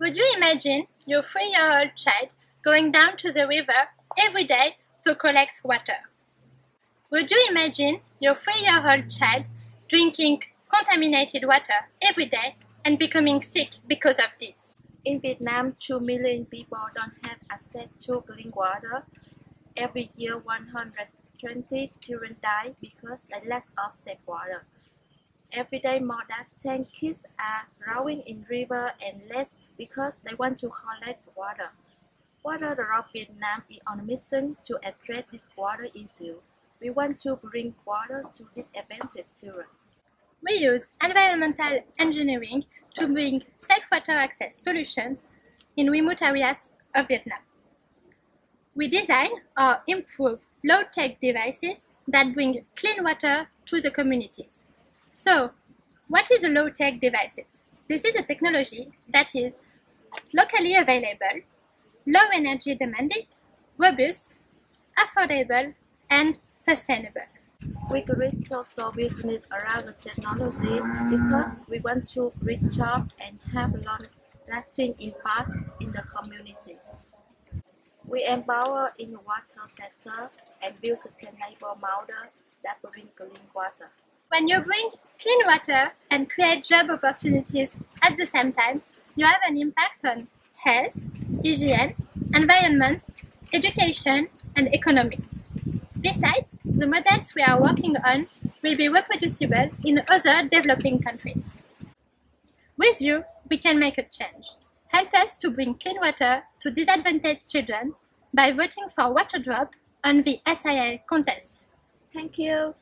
Would you imagine your three-year-old child going down to the river every day to collect water? Would you imagine your three-year-old child drinking contaminated water every day and becoming sick because of this? In Vietnam, 2 million people don't have access to clean water. Every year, 120 children die because they lack of safe water. Every day, more than 10 kids are drowning in river and lakes because they want to collect water. Water of Vietnam is on a mission to address this water issue. We want to bring water to disadvantaged children. We use environmental engineering to bring safe water access solutions in remote areas of Vietnam. We design or improve low-tech devices that bring clean water to the communities. So, what is a low-tech devices? This is a technology that is locally available, low energy demanding, robust, affordable, and sustainable. We create also business around the technology because we want to create jobs and have a long-lasting impact in the community. We empower in the water sector and build sustainable model that bring clean water. When you bring clean water and create job opportunities at the same time, you have an impact on health, hygiene, environment, education, and economics. Besides, the models we are working on will be reproducible in other developing countries. With you, we can make a change. Help us to bring clean water to disadvantaged children by voting for Waterdrop on the SIA contest. Thank you.